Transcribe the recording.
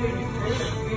哎。